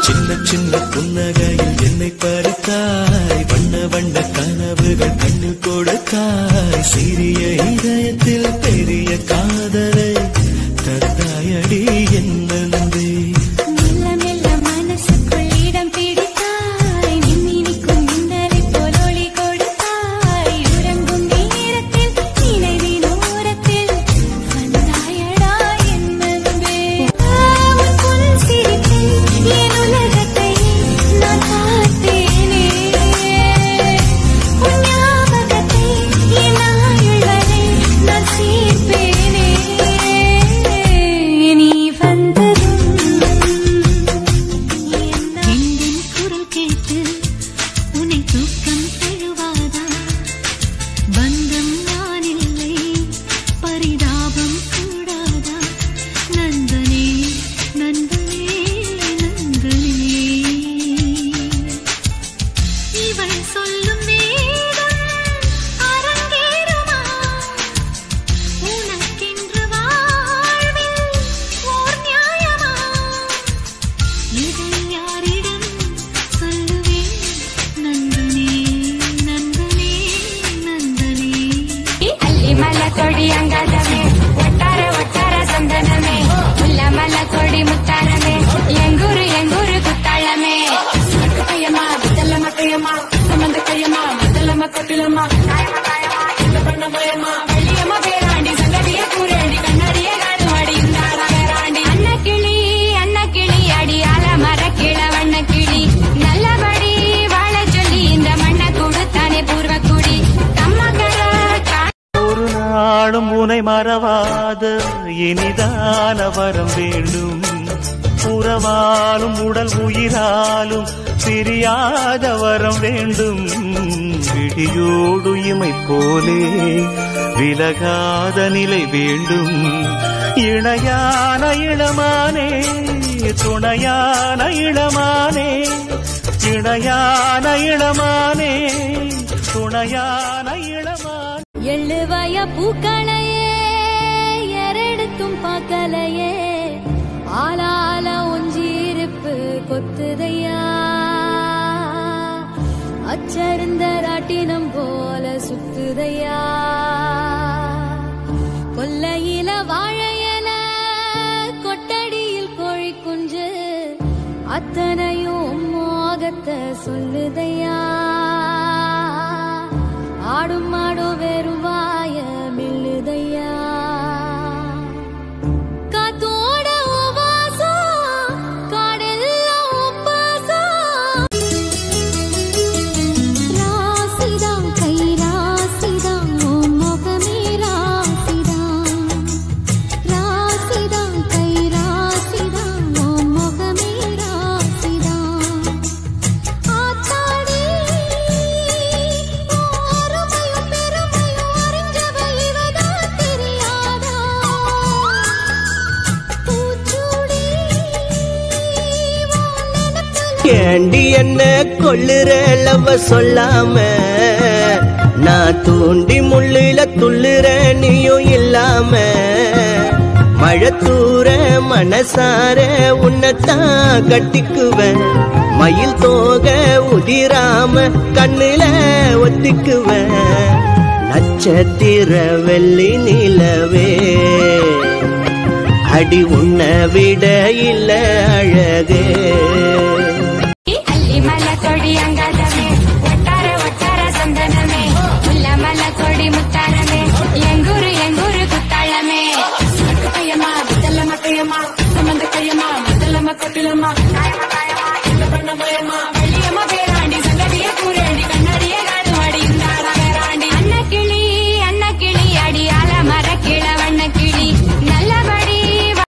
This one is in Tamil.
சின்ன சின்ன புன்னகையில் என்னை பறித்தாய் வண்ண வண்ண கனவுகள் கண்ணு கொடுத்தாய். சிறிய இதயத்தில் பெரிய காதலை கட்டிலம்மா பண்ண பயமா வெள்ளியம்மா பேராண்டி சங்கதிய கூறாண்டி கண்ணாடியே காடு வாடி இந்தாடா பேராண்டி அண்ண கிளி அண்ண கிளி அடியால மர கிழவண்ண கிளி நல்லபடி வாழ சொல்லி இந்த மண்ணை கொடுத்தானே பூர்வக்குடி. இனிதான வரம் வேண்டும். உறவாலும் உடல் உயிராலும் பிரியாத வரம் வேண்டும். விடியோடு இமை போலே விலகாத நிலை வேண்டும். இணையான இளமானே துணையான இளமானே இணையான இளமானே துணையான இளமான. எள்ளுவய பூக்களையே எரெடுத்தும் பார்க்கலையே கொத்துதையா அச்சருந்த ராட்டினம் போல சுத்துதையா? கொல்லையில வாழையல கொட்டடியில் கோழி குஞ்சு அத்தனையும் மோகத்தை சொல்லுதையா? ஆடும் மாடும் வெறும் ஏண்டி என்ன கொள்ளுற லவ சொல்லாம? நான் தூண்டி முள்ளில துள்ளுற நீயும் இல்லாம? மழை தூர மனசார உன்னத்தான் கட்டிக்குவேன். மயில் தோக உதிராம கண்ணுல ஒத்திக்குவேன். நட்சத்திர வெள்ளி நிலவே அடி உன்னை விட இல்ல அழகே. கொடி அங்காதமே வட்டார வட்டார சந்தனமே. முல்ல மல கொடி முத்தாரமே எங்கூரு எங்கூரு குத்தாளமே. கையம்மா முதல்லம்மா கையம்மா சம்பந்த கையம்மா முதல்லம்மா கொட்டிலம்மா